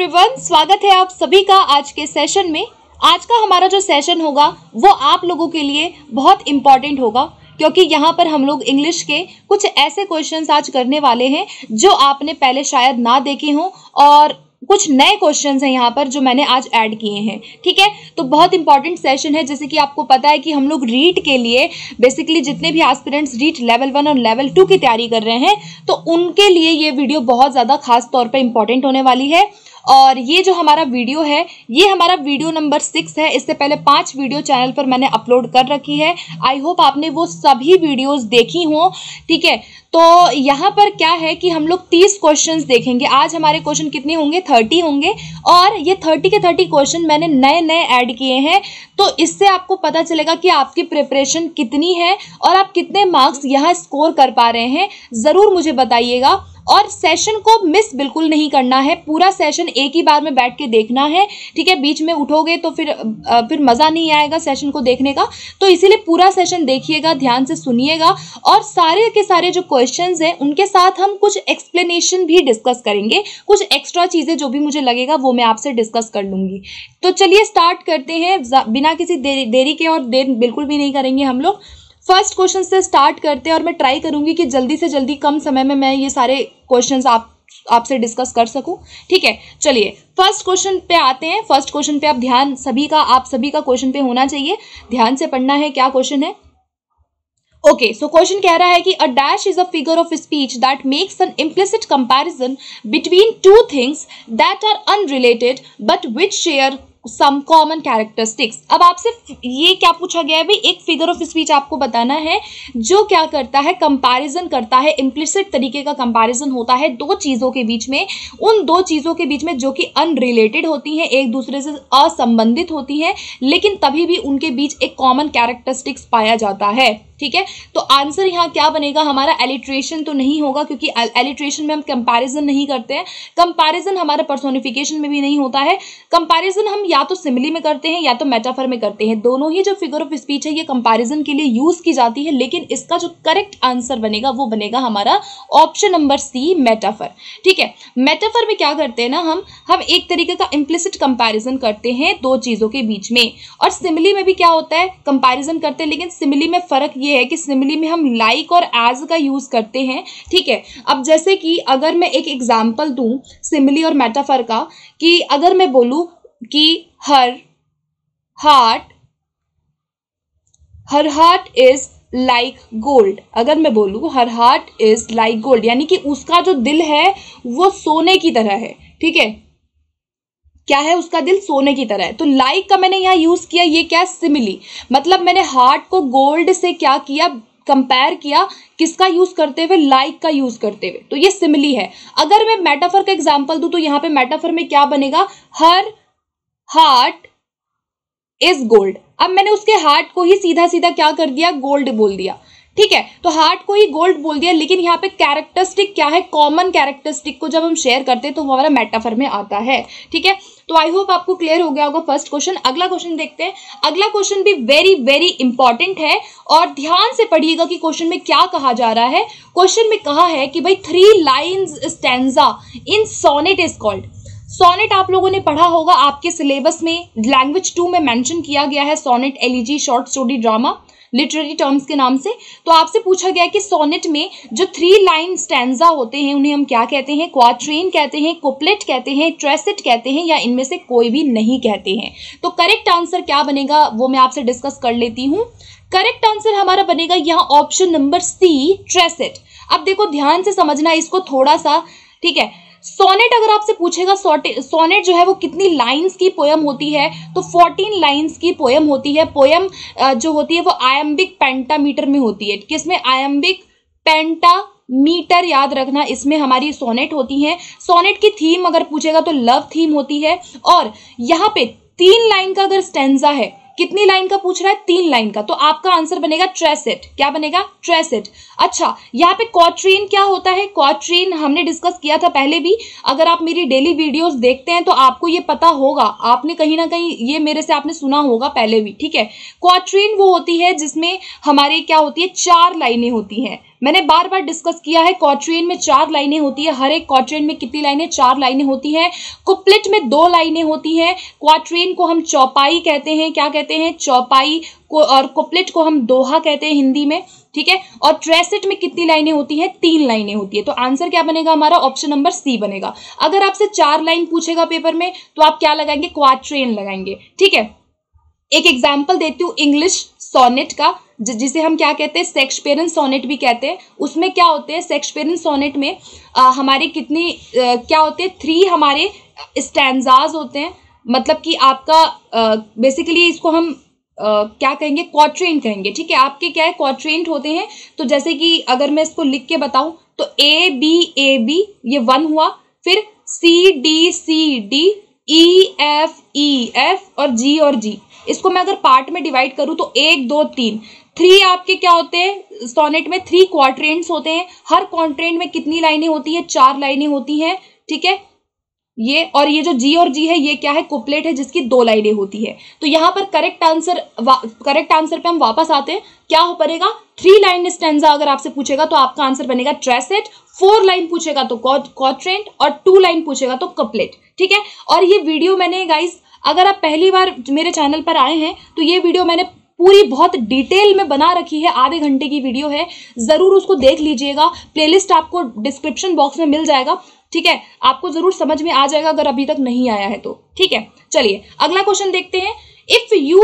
Everyone, स्वागत है आप सभी का आज के सेशन में। आज का हमारा जो सेशन होगा, वो आप लोगों के लिए बहुत इंपॉर्टेंट होगा, क्योंकि यहाँ पर हम लोग इंग्लिश के कुछ ऐसे क्वेश्चंस आज करने वाले हैं, जो आपने पहले शायद ना देखे हों, और कुछ नए क्वेश्चंस हैं यहाँ पर जो मैंने आज ऐड किए हैं। ठीक है? तो बहुत इंपॉर्टेंट सेशन है, जैसे कि आपको पता है कि हम लोग रीट के लिए बेसिकली जितने भी एस्पिरेंट्स रीट लेवल वन और लेवल टू की तैयारी कर रहे हैं तो उनके लिए ये वीडियो बहुत ज़्यादा खास तौर पर इंपॉर्टेंट होने वाली है। और ये जो हमारा वीडियो है, ये हमारा वीडियो नंबर सिक्स है। इससे पहले पाँच वीडियो चैनल पर मैंने अपलोड कर रखी है। आई होप आपने वो सभी वीडियोस देखी हों। ठीक है? तो यहाँ पर क्या है कि हम लोग तीस क्वेश्चंस देखेंगे। आज हमारे क्वेश्चन कितने होंगे? थर्टी होंगे। और ये थर्टी के थर्टी क्वेश्चन मैंने नए नए ऐड किए हैं। तो इससे आपको पता चलेगा कि आपकी प्रिपरेशन कितनी है और आप कितने मार्क्स यहाँ स्कोर कर पा रहे हैं। ज़रूर मुझे बताइएगा। और सेशन को मिस बिल्कुल नहीं करना है। पूरा सेशन एक ही बार में बैठ के देखना है। ठीक है? बीच में उठोगे तो फिर फिर मज़ा नहीं आएगा सेशन को देखने का। तो इसीलिए पूरा सेशन देखिएगा, ध्यान से सुनिएगा। और सारे के सारे जो क्वेश्चंस हैं, उनके साथ हम कुछ एक्सप्लेनेशन भी डिस्कस करेंगे। कुछ एक्स्ट्रा चीज़ें जो भी मुझे लगेगा, वो मैं आपसे डिस्कस कर लूँगी। तो चलिए स्टार्ट करते हैं। बिना किसी देरी देरी के और देर बिल्कुल भी नहीं करेंगे हम लोग। फ़र्स्ट क्वेश्चन से स्टार्ट करते हैं और मैं ट्राई करूँगी कि जल्दी से जल्दी कम समय में मैं ये सारे क्वेश्चन आप, आपसे डिस्कस कर सकूँ। ठीक है? चलिए फ़र्स्ट क्वेश्चन पे आते हैं। फ़र्स्ट क्वेश्चन पे आप ध्यान, सभी का, आप सभी का क्वेश्चन पे होना चाहिए। ध्यान से पढ़ना है क्या क्वेश्चन है। ओके सो क्वेश्चन कह रहा है कि a dash is a figure of speech that makes an implicit comparison between two things that are unrelated but which share some common characteristics अब आपसे ये क्या पूछा गया है? भाई, एक फिगर ऑफ़ स्पीच आपको बताना है, जो क्या करता है कंपैरिजन करता है इम्प्लिसिट तरीके का कंपैरिजन होता है दो चीज़ों के बीच में। उन दो चीज़ों के बीच में जो कि अनरिलेटेड होती हैं, एक दूसरे से असंबंधित होती हैं, लेकिन तभी भी उनके बीच एक कॉमन कैरेक्टरिस्टिक्स पाया जाता है। ठीक है? तो आंसर यहाँ क्या बनेगा? हमारा एलिट्रेशन तो नहीं होगा क्योंकि एलिट्रेशन में हम कंपैरिजन नहीं करते हैं। कंपैरिजन हमारे पर्सोनिफिकेशन में भी नहीं होता है। कंपैरिजन हम या तो सिमिली में करते हैं या तो मेटाफर में करते हैं। दोनों ही जो फिगर ऑफ़ स्पीच है, ये कंपैरिजन के लिए यूज़ की जाती है, लेकिन इसका जो करेक्ट आंसर बनेगा, वो बनेगा हमारा ऑप्शन नंबर सी मेटाफर ठीक है? मेटाफर में क्या करते हैं ना हम? हम एक तरीके का इम्प्लिसिट कंपैरिजन करते हैं दो चीज़ों के बीच में। और सिमिली में भी क्या होता है? कंपैरिजन करते हैं, लेकिन सिमिली में फ़र्क ये है कि सिमिली में हम लाइक like और एज का यूज़ करते हैं, ठीक है? अब जैसे कि अगर मैं एक एग्ज़ाम्पल दूँ, सिमिली और मेटाफर का, कि अगर मैं बोलूँ कि her heart her heart is like gold अगर मैं बोलूँ her heart is like gold यानी कि उसका जो दिल है, वो सोने की तरह है, ठीक है? क्या है उसका दिल? सोने की तरह है। तो लाइक का मैंने यहाँ यूज़ किया, ये क्या है सिमिली मतलब मैंने हार्ट को गोल्ड से क्या किया? कंपेयर किया किसका यूज़ करते हुए? लाइक का यूज़ करते हुए। तो ये सिमिली है। अगर मैं मेटाफर का एग्जांपल दूँ तो यहाँ पे मेटाफर में क्या बनेगा? हर हार्ट इज़ गोल्ड अब मैंने उसके हार्ट को ही सीधा सीधा क्या कर दिया? गोल्ड बोल दिया। ठीक है? तो हार्ट को ही गोल्ड बोल दिया, लेकिन यहाँ पे कैरेक्टरिस्टिक क्या है? कॉमन कैरेक्टरिस्टिक को जब हम शेयर करते हैं तो वो हमारा मेटाफर में आता है। ठीक है? तो आई होप आपको क्लियर हो गया होगा फ़र्स्ट क्वेश्चन अगला क्वेश्चन देखते हैं। अगला क्वेश्चन भी वेरी वेरी इंपॉर्टेंट है, और ध्यान से पढ़िएगा कि क्वेश्चन में क्या कहा जा रहा है। क्वेश्चन में कहा है कि भाई three lines stanza in sonnet is called sonnet आप लोगों ने पढ़ा होगा, आपके सिलेबस में लैंग्वेज टू में मेंशन किया गया है sonnet elegy short story drama literary terms के नाम से तो आपसे पूछा गया कि सोनेट में जो थ्री लाइन स्टैंडा होते हैं, उन्हें हम क्या कहते हैं? क्वाट्रेन कहते हैं कुपलेट कहते हैं ट्रेसिट कहते हैं, या इनमें से कोई भी नहीं कहते हैं। तो करेक्ट आंसर क्या बनेगा, वो मैं आपसे डिस्कस कर लेती हूँ। करेक्ट आंसर हमारा बनेगा यहाँ ऑप्शन नंबर सी ट्रेसिट अब देखो, ध्यान से समझना, इसको थोड़ा सा, ठीक है सोनेट अगर आपसे पूछेगा सोनेट जो है वो कितनी लाइंस की पोयम होती है तो फोर्टीन लाइंस की पोयम होती है। पोयम जो होती है वो आयम्बिक पेंटामीटर में होती है। किसमें? आयम्बिक पेंटा मीटर याद रखना, इसमें हमारी सोनेट होती है। सोनेट की थीम अगर पूछेगा तो लव थीम होती है। और यहाँ पे तीन लाइन का अगर स्टेंजा है कितनी लाइन का पूछ रहा है? तीन लाइन का। तो आपका आंसर बनेगा ट्रेसेट। क्या बनेगा? ट्रेसेट। अच्छा यहाँ पे क्वाट्रीन क्या होता है? क्वाट्रीन हमने डिस्कस किया था पहले भी। अगर आप मेरी डेली वीडियोस देखते हैं तो आपको ये पता होगा। आपने कहीं ना कहीं ये मेरे से आपने सुना होगा पहले भी, ठीक है? क्वाट्रीन वो होती है जिसमें हमारे क्या होती है? चार लाइने होती हैं। मैंने बार बार डिस्कस किया है क्वाट्रेन में चार लाइनें होती है, हर एक क्वाट्रेन में कितनी लाइनें? चार लाइनें होती हैं। कुपलेट में दो लाइनें होती हैं। क्वाट्रेन को हम चौपाई कहते हैं। क्या कहते हैं? चौपाई को और कुपलेट को हम दोहा कहते हैं हिंदी में, ठीक है? और ट्रेसेट में कितनी लाइनें होती हैं? तीन लाइनें होती है। तो आंसर क्या बनेगा हमारा? ऑप्शन नंबर सी बनेगा। अगर आपसे चार लाइन पूछेगा पेपर में तो आप क्या लगाएँगे? क्वाट्रेन लगाएँगे, ठीक है? एक एग्ज़ाम्पल देती हूँ इंग्लिश सोनेट का। जिसे हम क्या कहते हैं सेक्सपेरन सोनेट भी कहते हैं उसमें क्या होते हैं सेक्सपेरन सोनेट में आ, हमारे कितनी आ, क्या होते हैं थ्री हमारे स्टैंडाज होते हैं मतलब कि आपका बेसिकली इसको हम आ, क्या कहेंगे क्वाट्रेंट कहेंगे ठीक है आपके क्या है क्वाट्रेंट होते हैं तो जैसे कि अगर मैं इसको लिख के बताऊँ तो ए बी ए बी ये वन हुआ फिर C D C D E F E F और जी और जी इसको मैं अगर पार्ट में डिवाइड करूँ तो एक, दो, तीन. थ्री आपके क्या होते हैं? सोनेट में थ्री क्वार्ट्रेंट्स होते हैं. हर क्वार्ट्रेंट में कितनी लाइनें होती हैं? चार लाइनें होती हैं. ठीक है? ये और ये जो जी और जी है, ये क्या है? कुपलेट है, जिसकी दो लाइनें होती है. तो यहाँ पर करेक्ट आंसर करेक्ट आंसर पे हम वापस आते हैं. क्या हो पड़ेगा? थ्री लाइन स्टेंजा अगर आपसे पूछेगा तो आपका आंसर बनेगा ट्रेसेट फोर लाइन पूछेगा तो कॉट्रेंट और टू लाइन पूछेगा तो कपलेट ठीक है? और ये वीडियो मैंने गाइस अगर आप पहली बार मेरे चैनल पर आए हैं तो ये वीडियो मैंने पूरी बहुत डिटेल में बना रखी है, आधे घंटे की वीडियो है। ज़रूर उसको देख लीजिएगा प्लेलिस्ट आपको डिस्क्रिप्शन बॉक्स में मिल जाएगा, ठीक है? आपको ज़रूर समझ में आ जाएगा अगर अभी तक नहीं आया है तो ठीक है? चलिए, अगला क्वेश्चन देखते हैं। If you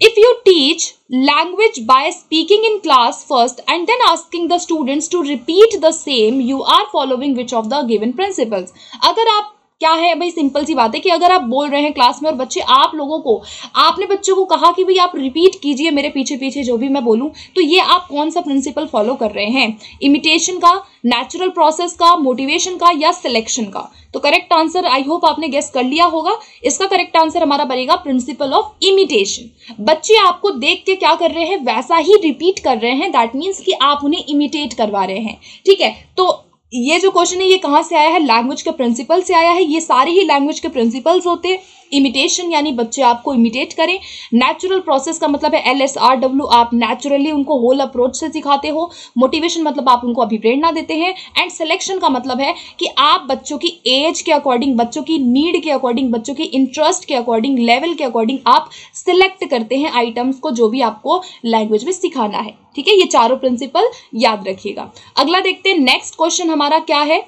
if you teach language by speaking in class first and then asking the students to repeat the same you are following which of the given principles अगर आप क्या है भाई सिंपल सी बात है कि अगर आप बोल रहे हैं क्लास में और बच्चे आप लोगों को, आपने बच्चों को कहा कि भाई आप रिपीट कीजिए मेरे पीछे पीछे जो भी मैं बोलूँ तो ये आप कौन सा प्रिंसिपल फॉलो कर रहे हैं? इमिटेशन का नेचुरल प्रोसेस का मोटिवेशन का या सिलेक्शन का? तो करेक्ट आंसर आई होप आपने गेस कर लिया होगा। इसका करेक्ट आंसर हमारा बनेगा प्रिंसिपल ऑफ़ इमिटेशन बच्चे आपको देख के क्या कर रहे हैं? वैसा ही रिपीट कर रहे हैं। दैट मीन्स कि आप उन्हें इमिटेट करवा रहे हैं। ठीक है? तो ये जो क्वेश्चन है, ये कहाँ से आया है? लैंग्वेज के प्रिंसिपल से आया है। ये सारे ही लैंग्वेज के प्रिंसिपल्स होते। हैं इमिटेशन यानी बच्चे आपको इमिटेट करें। नेचुरल प्रोसेस का मतलब है एल एस आर डब्ल्यू आप नेचुरली उनको होल अप्रोच से सिखाते हो। मोटिवेशन मतलब आप उनको अभिप्रेरणा देते हैं। एंड सिलेक्शन का मतलब है कि आप बच्चों की एज के अकॉर्डिंग बच्चों की नीड के अकॉर्डिंग बच्चों की इंटरेस्ट के अकॉर्डिंग लेवल के अकॉर्डिंग आप सिलेक्ट करते हैं आइटम्स को जो भी आपको लैंग्वेज में सिखाना है। ठीक है? ये चारों प्रिंसिपल याद रखिएगा। अगला देखते हैं नेक्स्ट क्वेश्चन हमारा क्या है?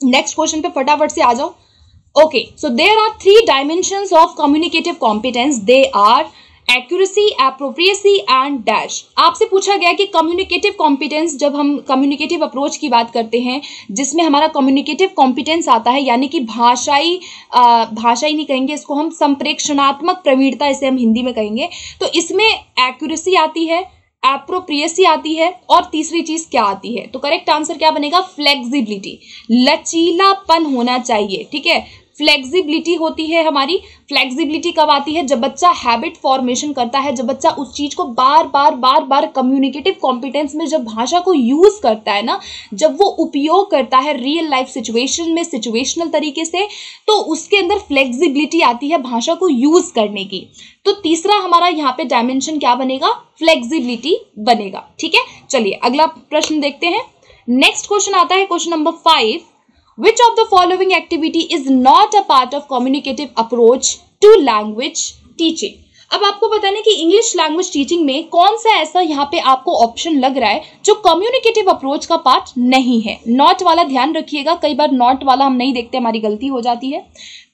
नेक्स्ट क्वेश्चन पे फटाफट से आ जाओ। Okay, so there are three dimensions of communicative competence. They are accuracy appropriacy and dash आपसे पूछा गया कि कम्युनिकेटिव कॉम्पिटेंस जब हम कम्युनिकेटिव अप्रोच की बात करते हैं, जिसमें हमारा कम्युनिकेटिव कॉम्पिटेंस आता है, यानी कि भाषाई भाषाई नहीं कहेंगे इसको हम संप्रेक्षणात्मक प्रवीणता, इसे हम हिंदी में कहेंगे। तो इसमें एक्यूरेसी आती है एप्रोप्रियसी आती है और तीसरी चीज़ क्या आती है? तो करेक्ट आंसर क्या बनेगा? फ्लेक्सिबिलिटी लचीलापन होना चाहिए, ठीक है? फ्लेक्सिबिलिटी होती है हमारी। फ्लेक्सिबिलिटी कब आती है? जब बच्चा हैबिट फॉर्मेशन करता है, जब बच्चा उस चीज़ को बार बार बार बार कम्युनिकेटिव कॉम्पिटेंस में जब भाषा को यूज़ करता है ना, जब वो उपयोग करता है रियल लाइफ सिचुएशन में सिचुएशनल तरीके से तो उसके अंदर फ्लेक्सिबिलिटी आती है भाषा को यूज़ करने की। तो तीसरा हमारा यहाँ पे डायमेंशन क्या बनेगा? फ्लेक्सिबिलिटी बनेगा। ठीक है? चलिए अगला प्रश्न देखते हैं। नेक्स्ट क्वेश्चन आता है question number five Which of the following activity is not a part of communicative approach to language teaching? अब आपको बताने कि इंग्लिश लैंग्वेज टीचिंग में कौन सा ऐसा यहाँ पे आपको ऑप्शन लग रहा है जो कम्युनिकेटिव अप्रोच का पार्ट नहीं है। नॉट वाला ध्यान रखिएगा, कई बार नॉट वाला हम नहीं देखते, हमारी गलती हो जाती है।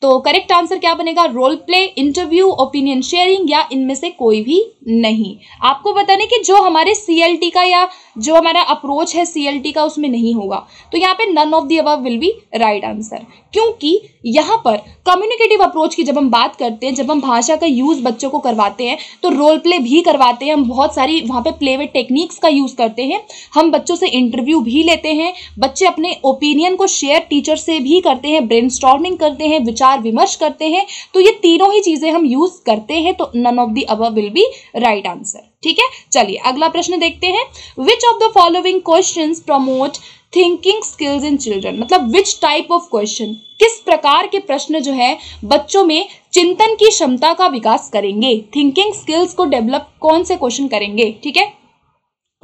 तो करेक्ट आंसर क्या बनेगा? Role play interview opinion sharing या इनमें से कोई भी नहीं। आपको बताने कि जो हमारे सीएलटी का या जो हमारा अप्रोच है सीएलटी का उसमें नहीं होगा। तो यहाँ पे नन ऑफ़ दी अब विल बी राइट आंसर क्योंकि यहाँ पर कम्युनिकेटिव अप्रोच की जब हम बात करते हैं, जब हम भाषा का यूज़ बच्चों को करवाते हैं तो रोल प्ले भी करवाते हैं। हम बहुत सारी वहाँ पे प्ले वे टेक्निक्स का यूज़ करते हैं। हम बच्चों से इंटरव्यू भी लेते हैं। बच्चे अपने ओपिनियन को शेयर टीचर से भी करते हैं ब्रेन करते हैं, विचार विमर्श करते हैं। तो ये तीनों ही चीज़ें हम यूज़ करते हैं तो नन ऑफ़ दी अब विल बी राइट आंसर ठीक है? चलिए, अगला प्रश्न देखते हैं। Which of the following question promote thinking skills in children मतलब विच टाइप ऑफ़ क्वेश्चन किस प्रकार के प्रश्न जो है, बच्चों में चिंतन की क्षमता का विकास करेंगे? थिंकिंग स्किल्स को डेवलप कौन से क्वेश्चन करेंगे? ठीक है?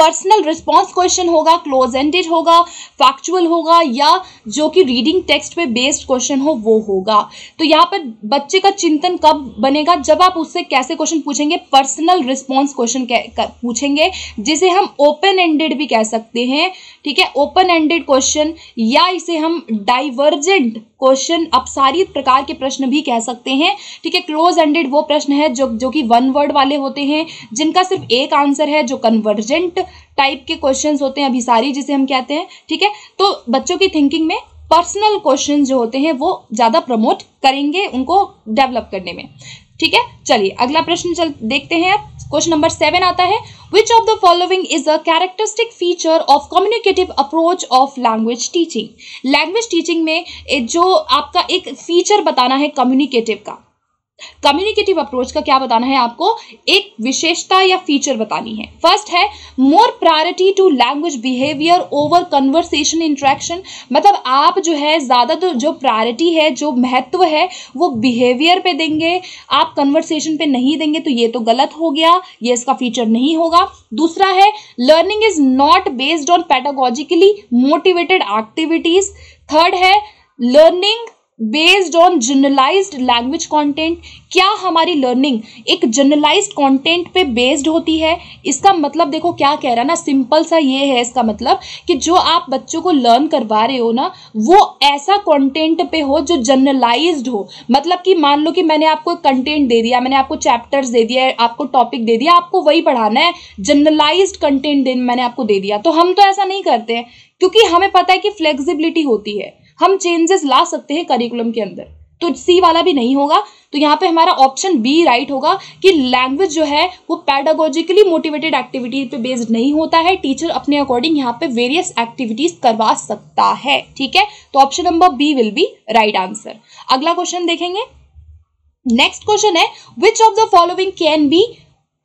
पर्सनल रिस्पॉन्स क्वेश्चन होगा क्लोज एंडेड होगा फैक्चुअल होगा, या जो कि रीडिंग टेक्स्ट पे बेस्ड क्वेश्चन हो, वो होगा। तो यहाँ पर बच्चे का चिंतन कब बनेगा? जब आप उससे कैसे क्वेश्चन पूछेंगे? पर्सनल रिस्पॉन्स क्वेश्चन पूछेंगे, जिसे हम ओपन एंडेड भी कह सकते हैं, ठीक है? ओपन एंडेड क्वेश्चन या इसे हम डाइवर्जेंट क्वेश्चन अपसारी प्रकार के प्रश्न भी कह सकते हैं। ठीक है क्लोज एंडेड वो प्रश्न है जो जो कि वन वर्ड वाले होते हैं, जिनका सिर्फ़ एक आंसर है, जो कन्वर्जेंट टाइप के क्वेश्चंस होते हैं, अभिसारी जिसे हम कहते हैं। ठीक है तो बच्चों की थिंकिंग में पर्सनल क्वेश्चन जो होते हैं, वो ज़्यादा प्रमोट करेंगे उनको डेवलप करने में। ठीक है, चलिए अगला प्रश्न चल, देखते हैं अब क्वेश्चन नंबर सेवन आता है which of the following is a characteristic feature of communicative approach of language teaching language teaching में जो आपका एक फीचर बताना है कम्युनिकेटिव का। कम्युनिकेटिव अप्रोच का क्या बताना है आपको? एक विशेषता या फीचर बतानी है। फ़र्स्ट है more priority to language behaviour over conversation interaction मतलब आप जो है, ज़्यादा तो जो प्रायोरिटी है, जो महत्व है, वो बिहेवियर पे देंगे। आप कन्वर्सेशन पे नहीं देंगे तो ये तो गलत हो गया, ये इसका फीचर नहीं होगा। दूसरा है learning is not based on pedagogically motivated activities third है learning based on generalised language content क्या हमारी लर्निंग एक जनरलाइज्ड कंटेंट पे बेस्ड होती है? इसका मतलब देखो क्या कह रहा है ना सिंपल सा ये है इसका मतलब कि जो आप बच्चों को लर्न करवा रहे हो ना, वो ऐसा कंटेंट पे हो जो जनरलाइज्ड हो। मतलब कि मान लो कि मैंने आपको कंटेंट दे दिया, मैंने आपको चैप्टर्स दे दिया, आपको टॉपिक दे दिया, आपको वही पढ़ाना है जनरलाइज्ड कंटेंट मैंने आपको दे दिया। तो हम तो ऐसा नहीं करते हैं क्योंकि हमें पता है कि फ्लेक्सिबिलिटी होती है। हम चेंजेस ला सकते हैं करिकुलम के अंदर। तो सी वाला भी नहीं होगा। तो यहाँ पे हमारा ऑप्शन बी राइट होगा कि लैंग्वेज जो है, वो पैडागोजिकली मोटिवेटेड एक्टिविटी पे बेस्ड नहीं होता है। टीचर अपने अकॉर्डिंग यहाँ पे वेरियस एक्टिविटीज़ करवा सकता है। ठीक है? तो option number B will be right answer अगला क्वेश्चन देखेंगे। नेक्स्ट क्वेश्चन है which of the following can be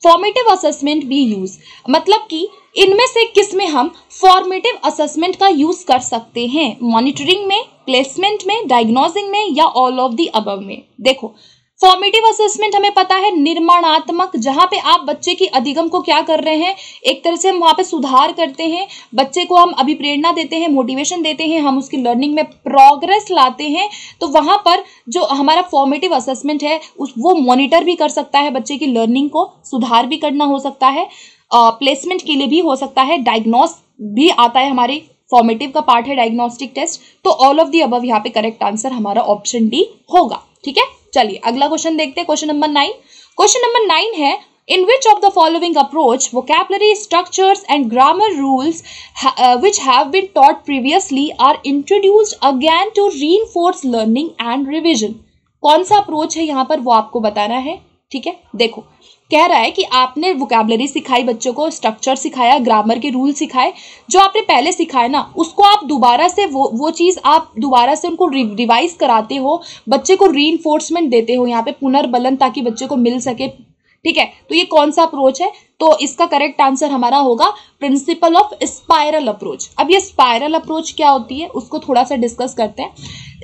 formative assessment भी यूज़ मतलब कि इनमें से किसमें हम फॉर्मेटिव असेसमेंट का यूज़ कर सकते हैं? मॉनिटरिंग में प्लेसमेंट में डायग्नोजिंग में या ऑल ऑफ़ दी अबव में? देखो फॉर्मेटिव असेसमेंट हमें पता है निर्माणात्मक, जहाँ पे आप बच्चे की अधिगम को क्या कर रहे हैं, एक तरह से हम वहाँ पे सुधार करते हैं, बच्चे को हम अभिप्रेरणा देते हैं मोटिवेशन देते हैं, हम उसकी लर्निंग में प्रोग्रेस लाते हैं तो वहाँ पर जो हमारा फॉर्मेटिव असेसमेंट है, उस, वो मॉनिटर भी कर सकता है बच्चे की लर्निंग को, सुधार भी करना हो सकता है प्लेसमेंट के लिए भी हो सकता है डायग्नोस भी आता है हमारे फॉर्मेटिव का पार्ट है डायग्नोस्टिक टेस्ट तो ऑल ऑफ़ दी अब यहाँ पे करेक्ट आंसर हमारा ऑप्शन डी होगा, ठीक है? चलिए, अगला क्वेश्चन देखते हैं question number nine question number nine है in which of the following approach वो vocabulary structure and grammar rules which have been taught previously are introduced again to reinforce learning and revision कौन सा approach है यहाँ पर, वो आपको बताना है, ठीक है? देखो कह रहा है कि आपने वोकेबलरी सिखाई, बच्चों को स्ट्रक्चर सिखाया ग्रामर के रूल सिखाए। जो आपने पहले सिखाए ना, उसको आप दोबारा से वो वो चीज़ आप दोबारा से उनको रिवाइज कराते हो। बच्चे को री देते हो यहाँ पे पुनर्बलन ताकि बच्चे को मिल सके। ठीक है? तो ये कौन सा अप्रोच है? तो इसका करेक्ट आंसर हमारा होगा प्रिंसिपल ऑफ़ स्पायरल अप्रोच अब ये स्पायरल अप्रोच क्या होती है? उसको थोड़ा सा डिस्कस करते हैं.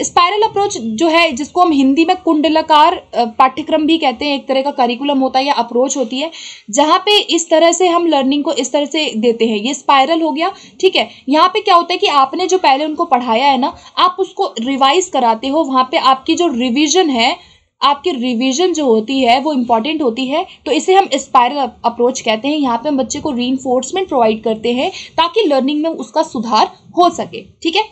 स्पायरल अप्रोच जो है, जिसको हम हिंदी में कुंडलाकार पाठ्यक्रम भी कहते हैं, एक तरह का करिकुलम होता है या अप्रोच होती है, जहाँ पे इस तरह से हम लर्निंग को इस तरह से देते हैं. ये स्पायरल हो गया, ठीक है? यहाँ पे क्या होता है कि आपने जो पहले उनको पढ़ाया है ना, आप उसको रिवाइज कराते हो, वहाँ पे आपकी जो रिविजन है आपकी रिवीजन जो होती है, वो इंपॉर्टेंट होती है तो इसे हम स्पायरल अप्रोच कहते हैं। यहाँ पे हम बच्चे को री प्रोवाइड करते हैं, ताकि लर्निंग में उसका सुधार हो सके। ठीक है?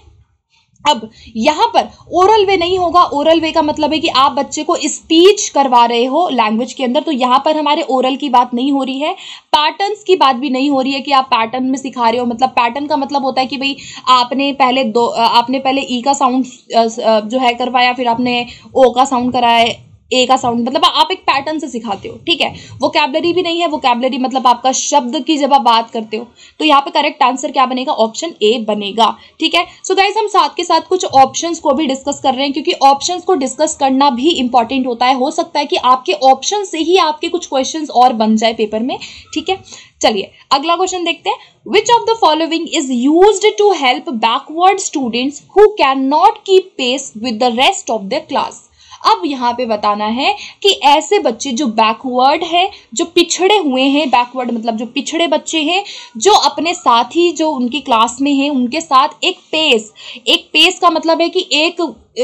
अब यहाँ पर ओरल वे नहीं होगा. ओरल वे का मतलब है कि आप बच्चे को स्पीच करवा रहे हो लैंग्वेज के अंदर. तो यहाँ पर हमारे ओरल की बात नहीं हो रही है. पैटर्न्स की बात भी नहीं हो रही है कि आप पैटर्न में सिखा रहे हो. मतलब पैटर्न का मतलब होता है कि भाई आपने पहले दो, आपने पहले ई का साउंड जो है करवाया, फिर आपने ओ का साउंड कराया. ए का साउंड मतलब आप एक पैटर्न से सिखाते हो, ठीक है? वो कैबलरी भी नहीं है वो कैबलरी मतलब आपका शब्द की जब आप बात करते हो तो यहाँ पे करेक्ट आंसर क्या बनेगा? ऑप्शन ए बनेगा, ठीक है? सो so गाइज़ हम साथ के साथ कुछ ऑप्शंस को भी डिस्कस कर रहे हैं, क्योंकि ऑप्शंस को डिस्कस करना भी इंपॉर्टेंट होता है। हो सकता है कि आपके ऑप्शन से ही आपके कुछ क्वेश्चन और बन जाए पेपर में, ठीक है? चलिए, अगला क्वेश्चन देखते हैं। Which of the following is use to help backward students who can not keep pace with the rest of the class अब यहाँ पे बताना है कि ऐसे बच्चे जो बैकवर्ड है, जो पिछड़े हुए हैं बैकवर्ड मतलब जो पिछड़े बच्चे हैं, जो अपने साथी जो उनकी क्लास में हैं, उनके साथ एक पेस एक पेस का मतलब है कि एक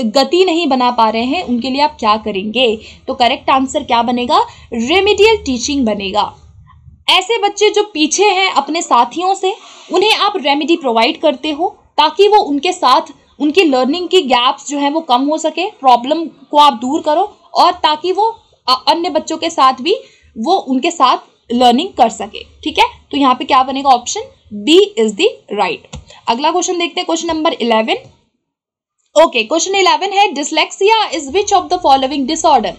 गति नहीं बना पा रहे हैं, उनके लिए आप क्या करेंगे? तो करेक्ट आंसर क्या बनेगा? रेमिडियल टीचिंग बनेगा। ऐसे बच्चे जो पीछे हैं अपने साथियों से, उन्हें आप रेमेडी प्रोवाइड करते हो ताकि वो उनके साथ उनकी लर्निंग की गैप्स जो है वो कम हो सके प्रॉब्लम को आप दूर करो और ताकि वो अन्य बच्चों के साथ भी वो उनके साथ लर्निंग कर सके, ठीक है? तो यहाँ पे क्या बनेगा option B is the right अगला क्वेश्चन देखते हैं question number eleven okay question eleven है dyslexia is which of the following disorder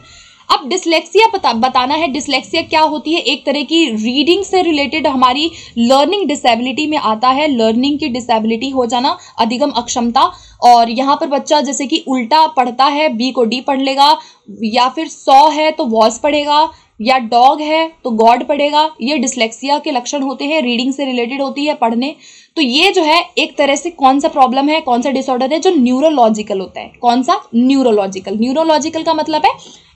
अब डिसलेक्सिया बता बताना है डिसलेक्सिया क्या होती है? एक तरह की रीडिंग से रिलेटेड हमारी लर्निंग डिसेबिलिटी में आता है। लर्निंग की डिसेबिलिटी हो जाना अधिगम अक्षमता। और यहाँ पर बच्चा जैसे कि उल्टा पढ़ता है बी को डी पढ़ लेगा, या फिर सौ है तो वॉस पढ़ेगा, या डॉग है तो गॉड पढ़ेगा। ये डिसलेक्सिया के लक्षण होते हैं रीडिंग से रिलेटेड होती है पढ़ने। तो ये जो है, एक तरह से कौन सा प्रॉब्लम है, कौन सा डिसऑर्डर है जो न्यूरोलॉजिकल होता है? कौन सा? न्यूरोलॉजिकल न्यूरोलॉजिकल का मतलब है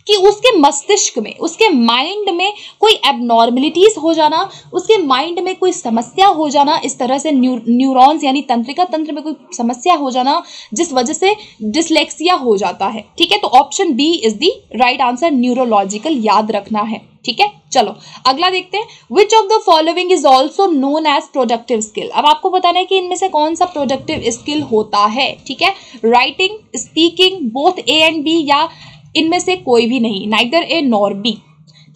कि उसके मस्तिष्क में, उसके माइंड में कोई एबनॉर्मलिटीज हो जाना, उसके माइंड में कोई समस्या हो जाना, इस तरह से न्यू न्यूरॉन्स यानी तंत्रिका तंत्र में कोई समस्या हो जाना, जिस वजह से डिसलेक्सिया हो जाता है। ठीक है? तो option B is the right answer neurological याद रखना है। ठीक है? चलो, अगला देखते हैं। Which of the following is also known as productive skill अब आपको बताना है कि इनमें से कौन सा प्रोडक्टिव स्किल होता है। ठीक है? Writing speaking both A and B या इनमें से कोई भी नहीं नाइदर ए नॉर बी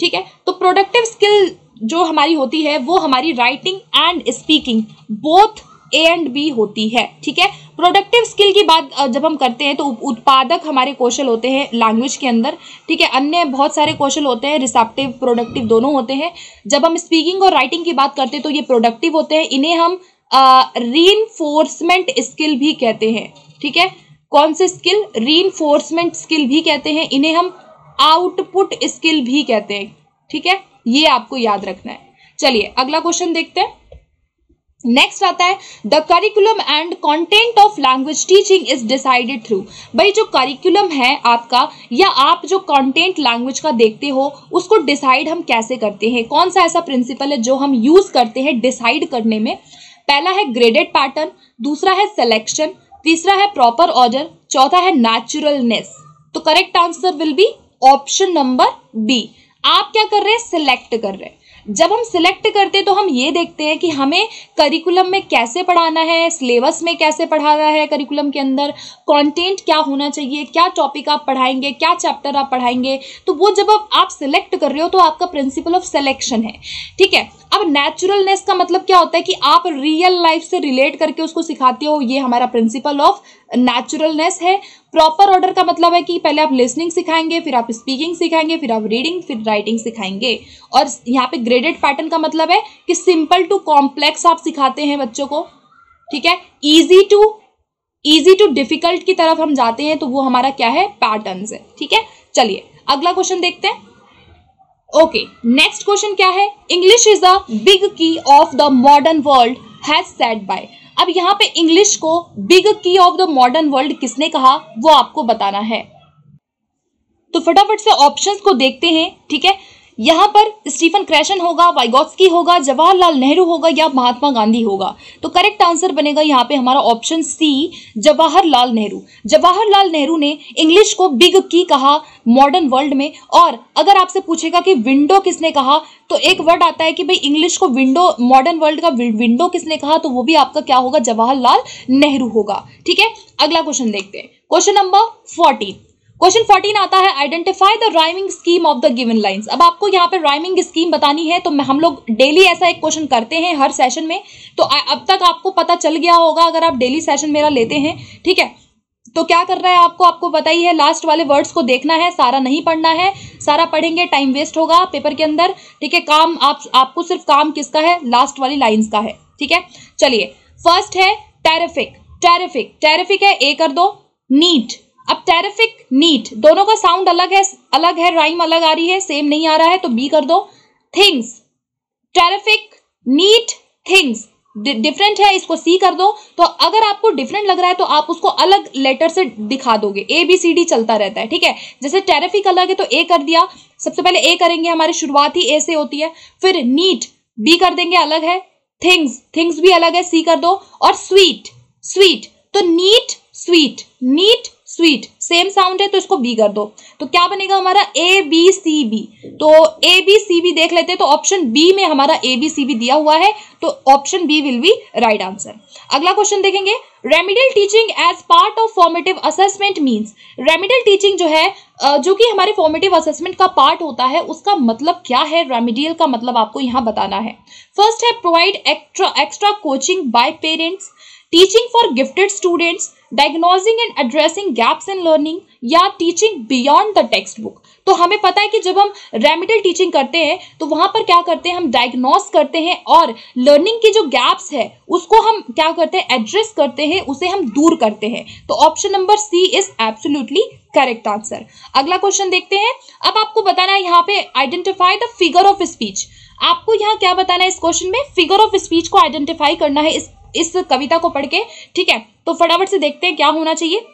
ठीक है? तो प्रोडक्टिव स्किल जो हमारी होती है, वो हमारी writing and speaking both A and B होती है, ठीक है? प्रोडक्टिव स्किल की बात जब हम करते हैं तो उत्पादक हमारे कौशल होते हैं लैंग्वेज के अंदर, ठीक है? अन्य बहुत सारे कौशल होते हैं रिसेप्टिव प्रोडक्टिव दोनों होते हैं। जब हम स्पीकिंग और राइटिंग की बात करते हैं तो ये प्रोडक्टिव होते हैं। इन्हें हम री स्किल भी कहते हैं, ठीक है? कौन से स्किल? री स्किल भी कहते हैं। इन्हें हम आउटपुट स्किल भी कहते हैं। ठीक है? ये आपको याद रखना है। चलिए, अगला क्वेश्चन देखते हैं। नेक्स्ट आता है the curriculum and content of language teaching is decided through भाई, जो करिकुलम है आपका, या आप जो कंटेंट लैंग्वेज का देखते हो, उसको डिसाइड हम कैसे करते हैं? कौन सा ऐसा प्रिंसिपल है जो हम यूज़ करते हैं डिसाइड करने में? पहला है ग्रेडेड पैटर्न दूसरा है सिलेक्शन तीसरा है प्रॉपर ऑर्डर चौथा है नेचुरलनेस तो correct answer will be option number B आप क्या कर रहे हैं? सिलेक्ट कर रहे हैं. जब हम सिलेक्ट करते हैं तो हम ये देखते हैं कि हमें करिकुलम में कैसे पढ़ाना है सिलेबस में कैसे पढ़ाना है करिकुलम के अंदर कंटेंट क्या होना चाहिए, क्या टॉपिक आप पढ़ाएँगे, क्या चैप्टर आप पढ़ाएँगे. तो वो जब आप सिलेक्ट कर रहे हो तो आपका प्रिंसिपल ऑफ़ सिलेक्शन है. ठीक है? अब नेचुरलनेस का मतलब क्या होता है कि आप रियल लाइफ से रिलेट करके उसको सिखाते हो, ये हमारा प्रिंसिपल ऑफ़ नेचुरलनेस है। प्रॉपर ऑर्डर का मतलब है कि पहले आप लिसनिंग सिखाएँगे, फिर आप स्पीकिंग सिखाएँगे, फिर आप रीडिंग फिर राइटिंग सिखाएँगे। और यहाँ पे ग्रेडेड पैटर्न का मतलब है कि सिंपल टू कॉम्प्लेक्स आप सिखाते हैं बच्चों को, ठीक है? Easy to easy to difficult की तरफ़ हम जाते हैं तो वो हमारा क्या है? पैटर्न है, ठीक है? चलिए, अगला क्वेश्चन देखते हैं। ओके नेक्स्ट क्वेश्चन क्या है? English is the big key of the modern world has set by अब यहाँ पे इंग्लिश को big key of the modern world किसने कहा? वो आपको बताना है। तो फटाफट से ऑप्शंस को देखते हैं, ठीक है? यहाँ पर स्टीफन क्रैशन होगा वाइगॉस्की होगा, जवाहरलाल नेहरू होगा या महात्मा गांधी होगा। तो करेक्ट आंसर बनेगा यहाँ पे हमारा ऑप्शन सी जवाहरलाल नेहरू। जवाहरलाल नेहरू ने इंग्लिश को बिग की कहा मॉडर्न वर्ल्ड में। और अगर आपसे पूछेगा कि विंडो किसने कहा तो एक वर्ड आता है कि भाई इंग्लिश को विंडो मॉडर्न वर्ल्ड का विंडो किसने कहा तो वो भी आपका क्या होगा, जवाहरलाल नेहरू होगा। ठीक है? अगला क्वेश्चन देखते हैं। Question number fourteen question fourteen आता है identify the rhyming scheme of the given lines अब आपको यहाँ पे राइमिंग स्कीम बतानी है तो हम लोग डेली ऐसा एक क्वेश्चन करते हैं हर सेशन में। तो अब तक आपको पता चल गया होगा, अगर आप डेली सेशन मेरा लेते हैं, ठीक है? तो क्या कर रहा है आपको? आपको पता ही है लास्ट वाले वर्ड्स को देखना है, सारा नहीं पढ़ना है, सारा पढ़ेंगे टाइम वेस्ट होगा पेपर के अंदर, ठीक है? काम आप, आपको सिर्फ़ काम किसका है? लास्ट वाली लाइन्स का है, ठीक है? चलिए फ़र्स्ट है टेरिफिक टेरिफिक टेरिफिक है ए कर दो नीट अब टेरिफिक नीट दोनों का साउंड अलग है अलग है राइम अलग आ रही है सेम नहीं आ रहा है तो बी कर दो. Things terrific neat things different है, इसको सी कर दो. तो अगर आपको डिफरेंट लग रहा है तो आप उसको अलग लेटर से दिखा दोगे. ए बी सी डी चलता रहता है, ठीक है? जैसे टेरिफिक अलग है तो ए कर दिया. सबसे पहले ए करेंगे, हमारी शुरुआत ही ए से होती है. फिर नीट बी कर देंगे, अलग है. थिंग्स थिंग्स भी अलग है सी कर दो. और स्वीट स्वीट तो neat sweet neat sweet same sound है तो इसको बी कर दो। तो क्या बनेगा हमारा? ए बी सी बी तो ए बी सी बी देख लेते हैं तो ऑप्शन बी में हमारा ए बी सी बी दिया हुआ है तो option B will be right answer अगला क्वेश्चन देखेंगे। Remedial teaching as part of formative assessment means remedial teaching जो है जो कि हमारे फॉर्मेटिव असेसमेंट का पार्ट होता है, उसका मतलब क्या है? रेमिडियल का मतलब आपको यहाँ बताना है। फ़र्स्ट है provide extra extra coaching by parents teaching for gifted students diagnosing and addressing gaps in learning या teaching beyond the text book तो हमें पता है कि जब हम रेमिडल टीचिंग करते हैं तो वहाँ पर क्या करते हैं? हम डायग्नोस करते हैं और लर्निंग की जो गैप्स है, उसको हम क्या करते हैं? एड्रेस करते हैं, उसे हम दूर करते हैं। तो option number C is absolutely correct answer अगला क्वेश्चन देखते हैं। अब आपको बताना है यहाँ पे identify the figure of speech आपको यहाँ क्या बताना है इस क्वेश्चन में? फिगर ऑफ़ स्पीच को आइडेंटिफाई करना है इस इस कविता को पढ़ के, ठीक है? तो फटाफट से देखते हैं क्या होना चाहिए।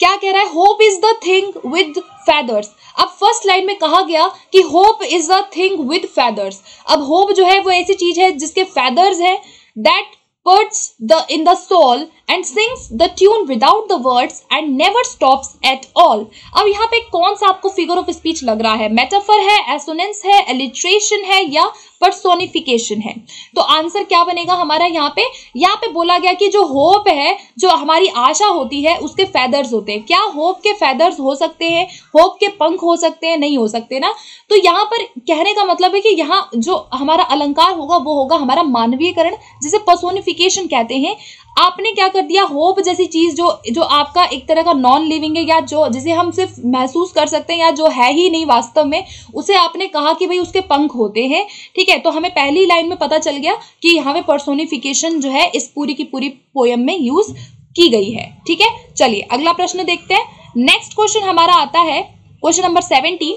क्या कह रहा है hope is the thing with feathers अब फ़र्स्ट लाइन में कहा गया कि hope is the thing with feathers अब होप जो है वो ऐसी चीज़ है जिसके फैदर्स है that perches the in the soul and sings the tune without the words and never stops at all. अब यहाँ पे कौन सा आपको फिगर ऑफ़ स्पीच लग रहा है? मेटाफर है एसोनेंस है एलिट्रेशन है या परसोनिफिकेशन है? तो आंसर क्या बनेगा हमारा यहाँ पे? यहाँ पे बोला गया कि जो होप है, जो हमारी आशा होती है, उसके फैदर्स होते हैं। क्या होप के फैदर्स हो सकते हैं? होप के पंख हो सकते हैं? नहीं हो सकते ना? तो यहाँ पर कहने का मतलब है कि यहाँ जो हमारा अलंकार होगा, वो होगा हमारा मानवीयकरण, जिसे पर्सोनिफिकेशन कहते हैं। आपने क्या कर दिया? होप जैसी चीज़ जो जो आपका एक तरह का नॉन लिविंग है या जो, जिसे हम सिर्फ़ महसूस कर सकते हैं या जो है ही नहीं वास्तव में, उसे आपने कहा कि भाई उसके पंख होते हैं, ठीक है? तो हमें पहली लाइन में पता चल गया कि यहाँ पे पर्सोनिफिकेशन जो है, इस पूरी की पूरी पोयम में यूज़ की गई है, ठीक है? चलिए, अगला प्रश्न देखते हैं। नेक्स्ट क्वेश्चन हमारा आता है question number seventeen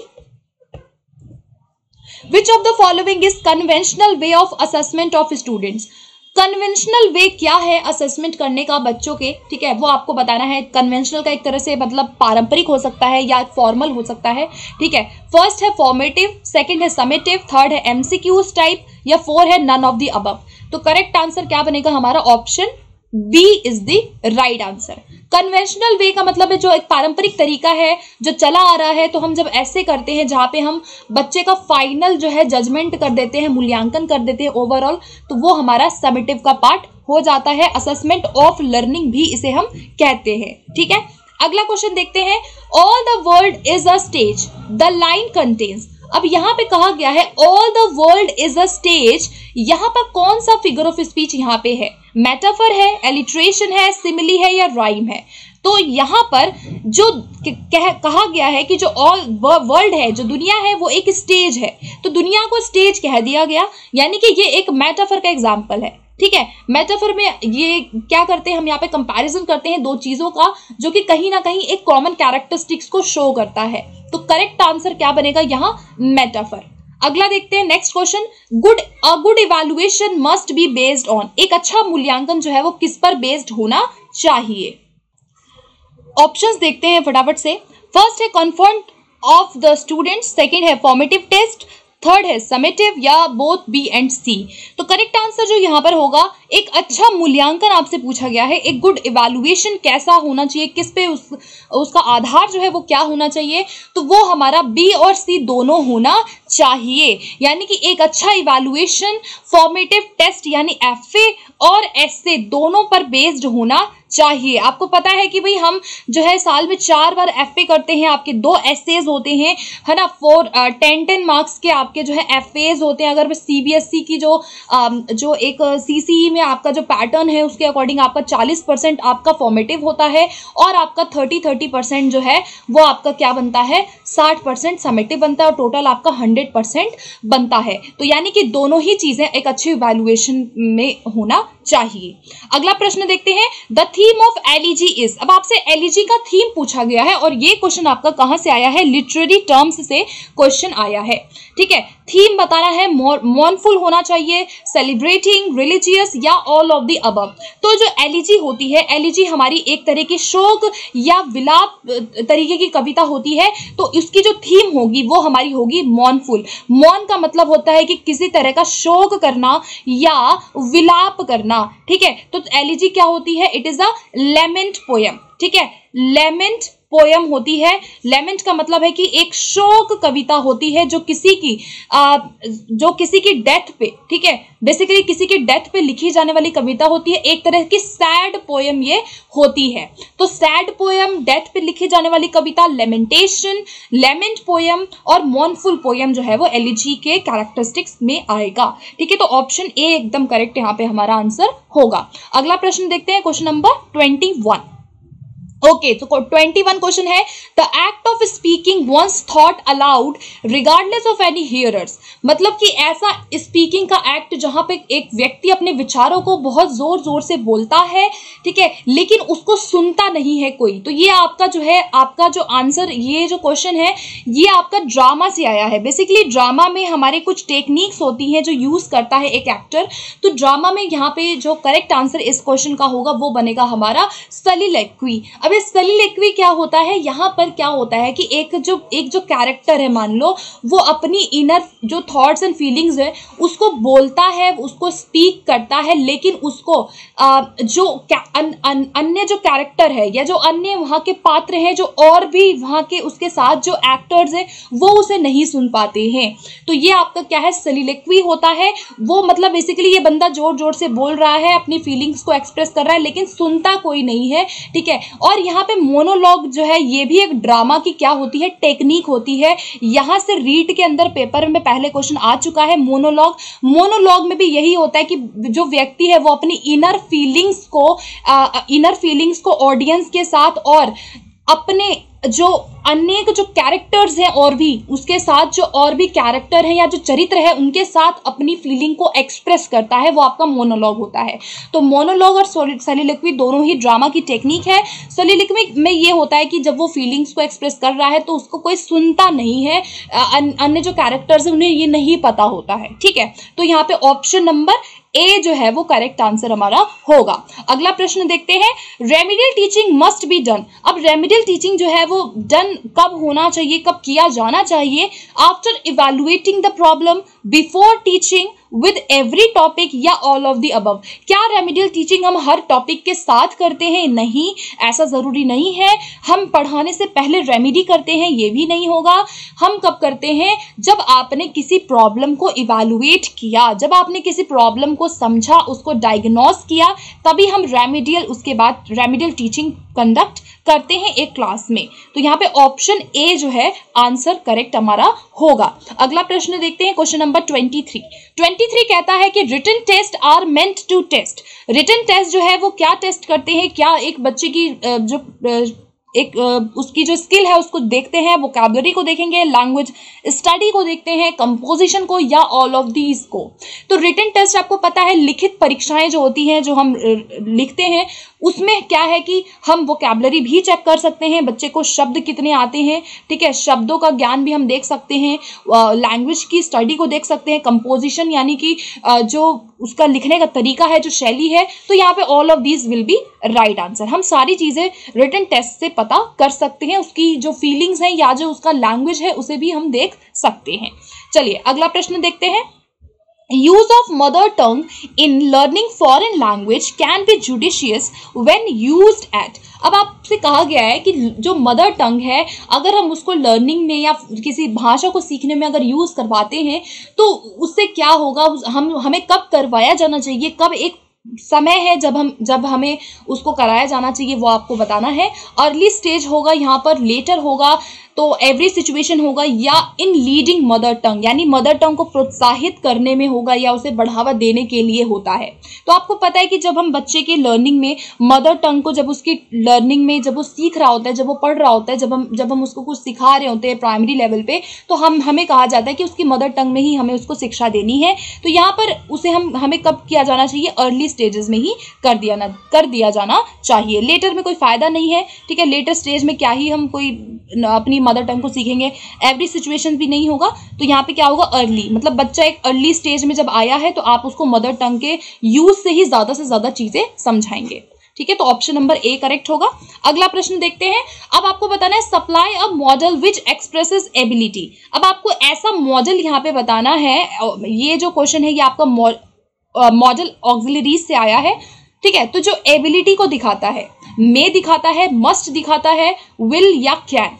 which of the following is conventional way of assessment of students conventional way क्या है असेसमेंट करने का बच्चों के? ठीक है, वो आपको बताना है कन्वेंशनल का एक तरह से मतलब पारंपरिक हो सकता है या फॉर्मल हो सकता है। ठीक है फ़र्स्ट है फॉर्मेटिव सेकंड है समेटिव थर्ड है एमसीक्यूज टाइप या फोर है नन ऑफ़ दी अबव तो करेक्ट आंसर क्या बनेगा? हमारा option B is the right answer conventional way का मतलब है जो एक पारंपरिक तरीका है, जो चला आ रहा है तो हम जब ऐसे करते हैं जहाँ पे हम बच्चे का फाइनल जो है जजमेंट कर देते हैं, मूल्यांकन कर देते हैं ओवरऑल तो वो हमारा समिटिव का पार्ट हो जाता है। असेसमेंट ऑफ़ लर्निंग भी इसे हम कहते हैं। ठीक है? अगला क्वेश्चन देखते हैं। All the world is a stage the line contains अब यहाँ पे कहा गया है all the world is a stage यहाँ पर कौन सा फिगर ऑफ़ स्पीच यहाँ पे है? मेटाफर है एलिट्रेशन है सिमिली है या राइम है? तो यहाँ पर जो कह, कहा गया है कि जो ऑल वर्ल्ड है जो दुनिया है वो एक स्टेज है। तो दुनिया को स्टेज कह दिया गया यानी कि ये एक मेटाफर का एग्ज़ाम्पल है। ठीक है? मेटाफर में ये क्या करते हैं? हम यहाँ पे कंपैरिजन करते हैं दो चीज़ों का, जो कि कहीं ना कहीं एक कॉमन कैरेक्टरिस्टिक्स को शो करता है। तो करेक्ट आंसर क्या बनेगा यहाँ? मेटाफर अगला देखते हैं next question good a good evaluation must be based on एक अच्छा मूल्यांकन जो है वो किस पर बेस्ड होना चाहिए? ऑप्शंस देखते हैं फटाफट से। फ़र्स्ट है comfort of the student second है फॉर्मेटिव टेस्ट थर्ड है समेटिव या बोथ बी एंड सी तो करेक्ट आंसर जो यहाँ पर होगा, एक अच्छा मूल्यांकन आपसे पूछा गया है, एक गुड इवेल्युएशन कैसा होना चाहिए, किस पे उस, उसका आधार जो है वो क्या होना चाहिए तो वो हमारा बी और सी दोनों होना चाहिए। यानी कि एक अच्छा इवेल्युएशन फॉर्मेटिव टेस्ट यानी एफए और एसए दोनों पर बेस्ड होना चाहिए। आपको पता है कि भाई हम जो है साल में चार बार एफ़ करते हैं, आपके दो एस होते हैं, है ना? फोर टेन टेन मार्क्स के आपके जो है एफ़ होते हैं। अगर सी बी एस ई की जो जो एक सीसीई में आपका जो पैटर्न है, उसके अकॉर्डिंग आपका चालीस परसेंट आपका फॉर्मेटिव होता है और आपका थर्टी थर्टी परसेंट जो है, वो आपका क्या बनता है? साठ परसेंट समेटिव बनता है और टोटल आपका हंड्रेड परसेंट बनता है। तो यानी कि दोनों ही चीज़ें एक अच्छी वैल्यूएशन में होना चाहिए। अगला प्रश्न देखते हैं। The theme of elegy is अब आपसे एलिजी का थीम पूछा गया है और ये क्वेश्चन आपका कहाँ से आया है? लिटरेरी टर्म्स से क्वेश्चन आया है। ठीक है? थीम बताना है मॉर्नफुल होना चाहिए सेलिब्रेटिंग रिलीजियस या ऑल ऑफ़ द अबव तो जो एलिजी होती है एलिजी हमारी एक तरह की शोक या विलाप तरीके की कविता होती है तो इसकी जो थीम होगी, वो हमारी होगी मॉर्नफुल मौन का मतलब होता है कि किसी तरह का शोक करना या विलाप करना। ठीक है? तो एलिजी क्या होती है? It is a lament poem ठीक है? लेमेंट पोयम होती है। लेमेंट का मतलब है कि एक शोक कविता होती है जो किसी की आ, जो किसी की डेथ पे ठीक है? बेसिकली किसी की डेथ पे लिखी जाने वाली कविता होती है। एक तरह की सैड पोयम ये होती है। तो सैड पोयम डेथ पे लिखी जाने वाली कविता लेमेंटेशन लेमेंट पोयम और मॉनफुल पोयम जो है वो एलिजी के कैरेक्टरिस्टिक्स में आएगा। ठीक है? तो ऑप्शन ए एकदम करेक्ट यहाँ पे हमारा आंसर होगा। अगला प्रश्न देखते हैं question number twenty one okay तो ट्वेंटी वन क्वेश्चन है. The act of speaking one's thought aloud regardless of any hearers मतलब कि ऐसा स्पीकिंग का एक्ट जहाँ पे एक व्यक्ति अपने विचारों को बहुत ज़ोर ज़ोर से बोलता है, ठीक है, लेकिन उसको सुनता नहीं है कोई। तो ये आपका जो है, आपका जो आंसर ये जो क्वेश्चन है, ये आपका ड्रामा से आया है। बेसिकली ड्रामा में हमारे कुछ टेक्निक्स होती हैं जो यूज़ करता है एक एक्टर तो ड्रामा में यहाँ पे जो करेक्ट आंसर इस क्वेश्चन का होगा, वो बनेगा हमारा सलीलेक्वी अब इस सलीलेक्वी क्या होता है? यहाँ पर क्या होता है कि एक जो एक जो कैरेक्टर है मान लो वो अपनी इनर जो थॉट्स एंड फीलिंग्स है उसको बोलता है उसको स्पीक करता है लेकिन उसको आ, जो अन, अन, अन्य जो कैरेक्टर है या जो अन्य वहाँ के पात्र हैं जो और भी वहाँ के उसके साथ जो एक्टर्स हैं वो उसे नहीं सुन पाते हैं। तो ये आपका क्या है? सलीलेक्वी होता है वो मतलब बेसिकली ये बंदा ज़ोर ज़ोर से बोल रहा है अपनी फीलिंग्स को एक्सप्रेस कर रहा है लेकिन सुनता कोई नहीं है ठीक है? और यहाँ पे मोनोलॉग जो है, ये भी एक ड्रामा की क्या होती है टेक्निक होती है। यहाँ से रीट के अंदर पेपर में पहले क्वेश्चन आ चुका है मोनोलॉग मोनोलॉग में भी यही होता है कि जो व्यक्ति है, वो अपनी इनर फीलिंग्स को इनर फीलिंग्स को ऑडियंस के साथ और अपने जो अनेक जो कैरेक्टर्स हैं और भी, उसके साथ जो और भी कैरेक्टर हैं या जो चरित्र है, उनके साथ अपनी फीलिंग को एक्सप्रेस करता है, वो आपका मोनोलॉग होता है। तो मोनोलॉग और सलीलिक्वी दोनों ही ड्रामा की टेक्निक है। सलीलिक्वी में ये होता है कि जब वो फीलिंग्स को एक्सप्रेस कर रहा है तो उसको कोई सुनता नहीं है अन्य जो कैरेक्टर्स हैं, उन्हें ये नहीं पता होता है। ठीक है? तो यहाँ पे ऑप्शन नंबर ए जो है, वो करेक्ट आंसर हमारा होगा। अगला प्रश्न देखते हैं। Remedial teaching must be done अब रेमिडियल टीचिंग जो है वो डन कब होना चाहिए, कब किया जाना चाहिए after evaluating the problem before teaching with every topic या ऑल ऑफ़ द अबव क्या रेमिडियल टीचिंग हम हर टॉपिक के साथ करते हैं? नहीं, ऐसा ज़रूरी नहीं है। हम पढ़ाने से पहले रेमिडी करते हैं, ये भी नहीं होगा। हम कब करते हैं? जब आपने किसी प्रॉब्लम को इवेलुएट किया, जब आपने किसी प्रॉब्लम को समझा, उसको डायग्नोस किया, तभी हम रेमिडियल उसके बाद रेमिडियल टीचिंग कंडक्ट करते हैं एक क्लास में। तो यहाँ पे ऑप्शन ए जो है आंसर करेक्ट हमारा होगा। अगला प्रश्न देखते हैं question number twenty three twenty three कहता है कि return test are meant to test return test जो है वो क्या टेस्ट करते हैं, क्या एक बच्चे की जो एक उसकी जो स्किल है उसको देखते हैं वोकेबलरी को देखेंगे लैंग्वेज स्टडी को देखते हैं कंपोजिशन को या ऑल ऑफ़ दीज को. तो रिटर्न टेस्ट आपको पता है, लिखित परीक्षाएँ जो होती हैं, जो हम लिखते हैं उसमें क्या है कि हम वोकेबलरी भी चेक कर सकते हैं, बच्चे को शब्द कितने आते हैं, ठीक है? शब्दों का ज्ञान भी हम देख सकते हैं लैंग्वेज की स्टडी को देख सकते हैं कंपोजिशन यानी कि जो उसका लिखने का तरीका है, जो शैली है तो यहाँ पे all of these will be right answer हम सारी चीज़ें रिटर्न टेस्ट से पता कर सकते हैं, उसकी जो फीलिंग्स हैं या जो उसका लैंग्वेज है, उसे भी हम देख सकते हैं। चलिए, अगला प्रश्न देखते हैं। Use of mother tongue in learning foreign language can be judicious when use at अब आपसे कहा गया है कि जो मदर टंग है, अगर हम उसको लर्निंग में या किसी भाषा को सीखने में अगर यूज़ करवाते हैं तो उससे क्या होगा? हम, हमें कब करवाया जाना चाहिए? कब एक समय है जब हम, जब हमें उसको कराया जाना चाहिए, वो आपको बताना है। अर्ली स्टेज होगा, यहाँ पर लेटर होगा। तो एवरी सिचुएशन होगा या इन लीडिंग मदर टंग यानी मदर टंग को प्रोत्साहित करने में होगा या उसे बढ़ावा देने के लिए होता है। तो आपको पता है कि जब हम बच्चे की लर्निंग में मदर टंग को जब उसकी लर्निंग में जब वो सीख रहा होता है, जब वो पढ़ रहा होता है, जब हम जब हम उसको कुछ सिखा रहे होते हैं प्राइमरी लेवल पे तो हम, हमें कहा जाता है कि उसकी मदर टंग में ही हमें उसको शिक्षा देनी है। तो यहाँ पर उसे हम, हमें कब किया जाना चाहिए? अर्ली स्टेजेस में ही कर दिया ना, कर दिया जाना चाहिए। लेटर में कोई फ़ायदा नहीं है, ठीक है? लेटर स्टेज में क्या ही हम कोई अपनी मदर टंग को सीखेंगे एवरी सिचुएशन भी नहीं होगा तो यहाँ पे क्या होगा अर्ली मतलब बच्चा एक अर्ली स्टेज में जब आया है तो आप उसको मदर टंग के यूज़ से ही ज़्यादा से ज़्यादा चीज़ें समझाएँगे। ठीक है तो ऑप्शन नंबर ए करेक्ट होगा। अगला प्रश्न देखते हैं। अब आपको बताना है supply a model which expresses ability अब आपको ऐसा मॉडल यहाँ पे बताना है ये जो क्वेश्चन है, ये आपका मॉडल ऑक्सिलरीज से आया है। ठीक है तो जो एबिलिटी को दिखाता है मे दिखाता है मस्ट दिखाता है विल या कैन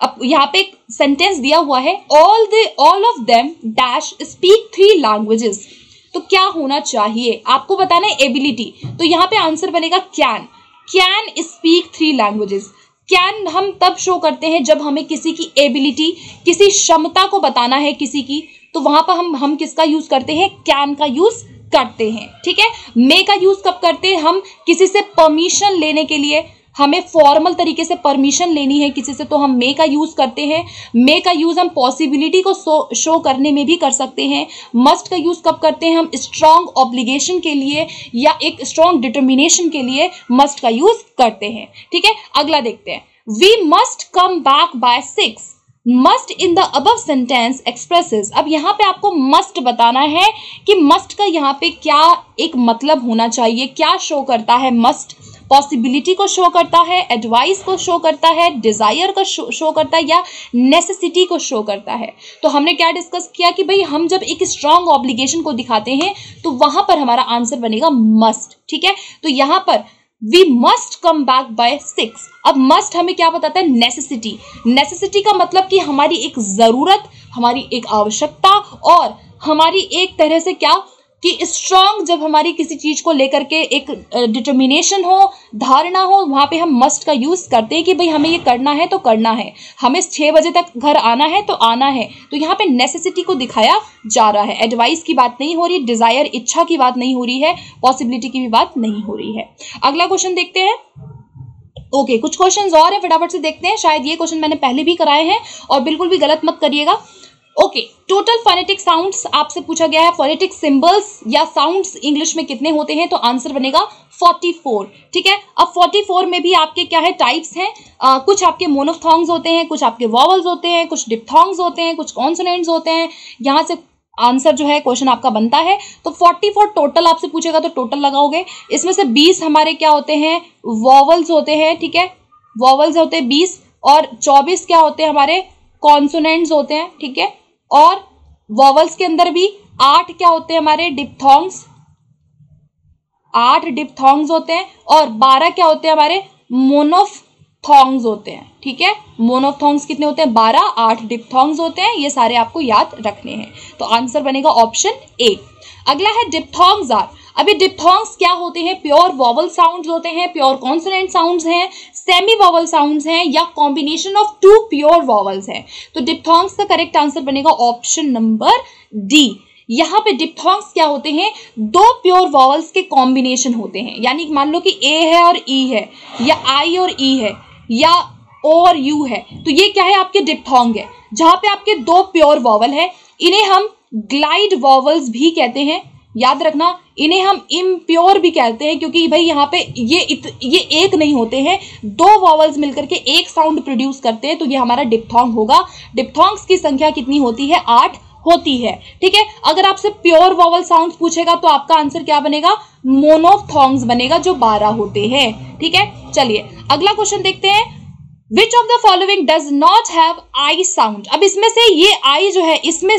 अब यहाँ पे एक सेंटेंस दिया हुआ है all the all of them dash speak three languages तो क्या होना चाहिए? आपको बताना है एबिलिटी तो यहाँ पे आंसर बनेगा can can speak three languages can हम तब शो करते हैं जब हमें किसी की एबिलिटी किसी क्षमता को बताना है किसी की तो वहाँ पर हम हम किसका यूज़ करते हैं? कैन का यूज़ करते हैं, ठीक है? मे का यूज़ कब करते हैं हम? किसी से परमिशन लेने के लिए हमें फॉर्मल तरीके से परमिशन लेनी है किसी से तो हम मे का यूज़ करते हैं। मे का यूज़ हम पॉसिबिलिटी को शो करने में भी कर सकते हैं। मस्ट का यूज़ कब करते हैं हम? स्ट्रॉन्ग ऑब्लिगेशन के लिए या एक स्ट्रॉन्ग डिटर्मिनेशन के लिए मस्ट का यूज़ करते हैं। ठीक है? अगला देखते हैं। We must come back by six must in the above sentence expresses अब यहाँ पे आपको मस्ट बताना है कि मस्ट का यहाँ पे क्या एक मतलब होना चाहिए, क्या शो करता है मस्ट पॉसिबिलिटी को शो करता है एडवाइस को शो करता है डिज़ायर को शो करता है या नेसेसिटी को शो करता है। तो हमने क्या डिस्कस किया कि भाई हम जब एक स्ट्रॉन्ग ऑब्लिगेशन को दिखाते हैं तो वहाँ पर हमारा आंसर बनेगा मस्ट ठीक है? तो यहाँ पर we must come back by six अब मस्ट हमें क्या बताता है? नेसेसिटी नेसेसिटी का मतलब कि हमारी एक ज़रूरत, हमारी एक आवश्यकता और हमारी एक तरह से क्या? कि स्ट्रांग जब हमारी किसी चीज़ को लेकर के एक डिटर्मिनेशन हो धारणा हो वहाँ पे हम मस्ट का यूज़ करते हैं कि भाई हमें ये करना है तो करना है। हमें छः बजे तक घर आना है तो आना है। तो यहाँ पे नेसेसिटी को दिखाया जा रहा है। एडवाइस की बात नहीं हो रही डिज़ायर इच्छा की बात नहीं हो रही है पॉसिबिलिटी की भी बात नहीं हो रही है। अगला क्वेश्चन देखते हैं। ओके okay, कुछ क्वेश्चंस और हैं फटाफट से देखते हैं। शायद ये क्वेश्चन मैंने पहले भी कराए हैं और बिल्कुल भी गलत मत करिएगा। ओके टोटल फोनेटिक साउंड्स आपसे पूछा गया है फोनेटिक सिंबल्स या साउंड्स इंग्लिश में कितने होते हैं? तो आंसर बनेगा 44 ठीक है? अब 44 में भी आपके क्या है? टाइप्स हैं। आ, कुछ आपके मोनोथोंग्स होते हैं कुछ आपके वॉवल्स होते हैं कुछ डिप्थोंग्स होते हैं कुछ कॉन्सोनेंट्स होते हैं। यहाँ से आंसर जो है क्वेश्चन आपका बनता है। तो 44 टोटल आपसे पूछेगा तो टोटल लगाओगे। इसमें से 20 हमारे क्या होते हैं? वॉवल्स होते हैं ठीक है? वॉवल्स होते हैं बीस और चौबीस क्या होते हैं? हमारे कॉन्सोनेंट्स होते हैं ठीक है? और वॉवल्स के अंदर भी आठ क्या होते हैं हमारे? डिपथोंग्स आठ डिप्थोंग्स होते हैं और बारह क्या होते हैं हमारे? मोनोथोंग्स होते हैं। ठीक है? मोनोथोंग्स कितने होते हैं? बारह, आठ डिप्थोंग्स होते हैं। ये सारे आपको याद रखने हैं। तो आंसर बनेगा ऑप्शन ए अगला है डिप्थोंग्स आर अभी डिप्थोंग्स क्या होते हैं? प्योर वॉवल साउंड्स होते हैं प्योर कॉन्सोनेंट साउंड्स हैं सेमी वॉवल साउंड्स हैं, या combination of two pure vowels हैं। तो डिप्थोंग्स का करेक्ट आंसर बनेगा ऑप्शन नंबर डी यहाँ पे डिप्थोंग्स क्या होते हैं? दो प्योर वॉवल्स के कॉम्बिनेशन होते हैं। यानी मान लो कि ए है और ई e है, या आई और ई e है, या ओ और यू है। तो ये क्या है? आपके डिप्थोंग है। जहाँ पे आपके दो प्योर वॉवल है इन्हें हम ग्लाइड वॉवल्स भी कहते हैं। याद रखना इन्हें हम इम्प्योर भी कहते हैं क्योंकि भाई यहाँ पे ये इत, ये एक नहीं होते हैं। दो वॉवल्स मिलकर के एक साउंड प्रोड्यूस करते हैं तो ये हमारा डिप्थोंग होगा। डिप्थोंग्स की संख्या कितनी होती है? आठ होती है। ठीक है? अगर आपसे प्योर वॉवल साउंड पूछेगा तो आपका आंसर क्या बनेगा? मोनोथोंग्स बनेगा जो बारह होते हैं। ठीक है? चलिए अगला क्वेश्चन देखते हैं। Which of the following does not have I sound अब इसमें से ये आई जो है, इसमें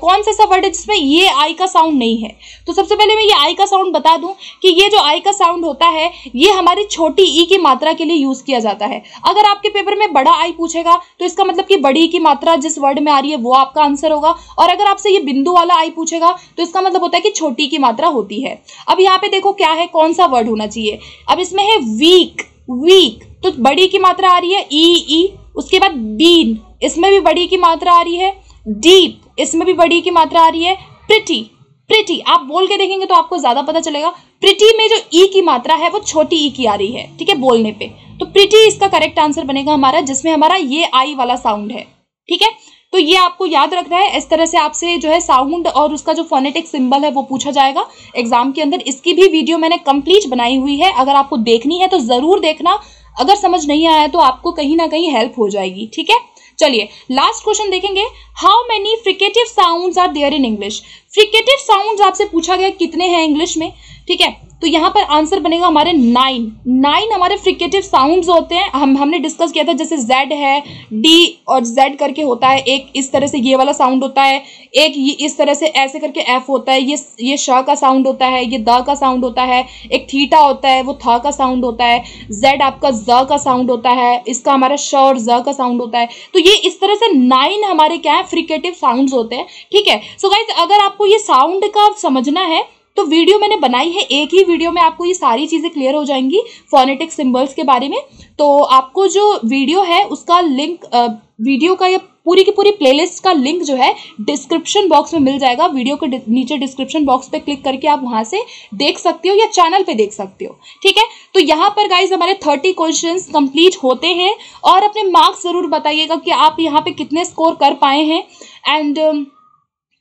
कौन सा सा वर्ड है जिसमें ये आई का साउंड नहीं है? तो सबसे पहले मैं ये आई का साउंड बता दूँ कि ये जो आई का साउंड होता है, ये हमारी छोटी ई की मात्रा के लिए यूज़ किया जाता है। अगर आपके पेपर में बड़ा आई पूछेगा तो इसका मतलब कि बड़ी ई की मात्रा जिस वर्ड में आ रही है, वो आपका आंसर होगा। और अगर आपसे ये बिंदु वाला आई पूछेगा तो इसका मतलब होता है कि छोटी की मात्रा होती है। अब यहाँ पे देखो क्या है, कौन सा वर्ड होना चाहिए? अब इसमें है वीक वीक तो बड़ी की मात्रा आ रही है ई ई उसके बाद बीन इसमें भी बड़ी की मात्रा आ रही है डीप इसमें भी बड़ी की मात्रा आ रही है प्रिटी प्रिटी आप बोल के देखेंगे तो आपको ज़्यादा पता चलेगा। प्रिटी में जो ई की मात्रा है, वो छोटी ई की आ रही है, ठीक है, बोलने पे। तो प्रिटी इसका करेक्ट आंसर बनेगा हमारा, जिसमें हमारा ये आई वाला साउंड है, ठीक है? तो ये आपको याद रखना है, इस तरह से आपसे जो है साउंड और उसका जो फोनेटिक सिंबल है वो पूछा जाएगा। एग्ज़ाम के अंदर इसकी भी वीडियो मैंने कंप्लीट बनाई हुई है, अगर आपको देखनी है तो ज़रूर देखना। अगर समझ नहीं आया तो आपको कहीं ना कहीं हेल्प हो जाएगी, ठीक है? चलिए लास्ट क्वेश्चन देखेंगे। How many fricative sounds are there in English fricative sounds आपसे पूछा गया कितने हैं इंग्लिश में? ठीक है? तो यहाँ पर आंसर बनेगा हमारे नाइन नाइन हमारे फ्रिकेटिव साउंड्स होते हैं। हम, हमने डिस्कस किया था, जैसे जेड है डी और जेड करके होता है। एक इस तरह से ये वाला साउंड होता है। एक ये इस तरह से ऐसे करके एफ़ होता है। ये ये श का साउंड होता है, ये द का साउंड होता है। एक थीटा होता है, वो थ का साउंड होता है। जेड आपका ज का साउंड होता है। इसका हमारा श और ज का साउंड होता है। तो ये इस तरह से नाइन हमारे क्या है? फ्रिकेटिव साउंड होते हैं। ठीक है? सो गाइज़ अगर आपको ये साउंड का समझना है तो वीडियो मैंने बनाई है, एक ही वीडियो में आपको ये सारी चीज़ें क्लियर हो जाएँगी फोनेटिक सिंबल्स के बारे में। तो आपको जो वीडियो है, उसका लिंक वीडियो का या पूरी की पूरी प्लेलिस्ट का लिंक जो है डिस्क्रिप्शन बॉक्स में मिल जाएगा। वीडियो के नीचे डिस्क्रिप्शन बॉक्स पे क्लिक करके आप वहाँ से देख सकते हो या चैनल पे देख सकते हो। ठीक है? तो यहाँ पर गाइज़ हमारे थर्टी क्वेश्चन कंप्लीट होते हैं। और अपने मार्क्स ज़रूर बताइएगा कि आप यहाँ पे कितने स्कोर कर पाए हैं। एंड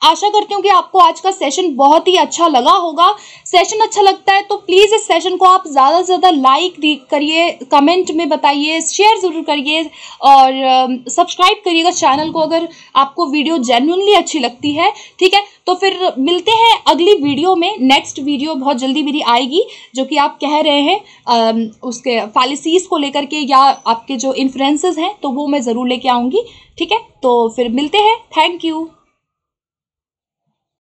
आशा करती हूँ कि आपको आज का सेशन बहुत ही अच्छा लगा होगा। सेशन अच्छा लगता है तो प्लीज़ इस सेशन को आप ज़्यादा से ज़्यादा लाइक करिए कमेंट में बताइए शेयर ज़रूर करिए और सब्सक्राइब करिएगा चैनल को अगर आपको वीडियो जेन्यनली अच्छी लगती है ठीक है? तो फिर मिलते हैं अगली वीडियो में। नेक्स्ट वीडियो बहुत जल्दी मेरी आएगी जो कि आप कह रहे हैं आ, उसके पॉलिसीज़ को लेकर के या आपके जो इन्फ्लुएंसेस हैं तो वो मैं ज़रूर लेके आऊँगी ठीक है? तो फिर मिलते हैं। Thank you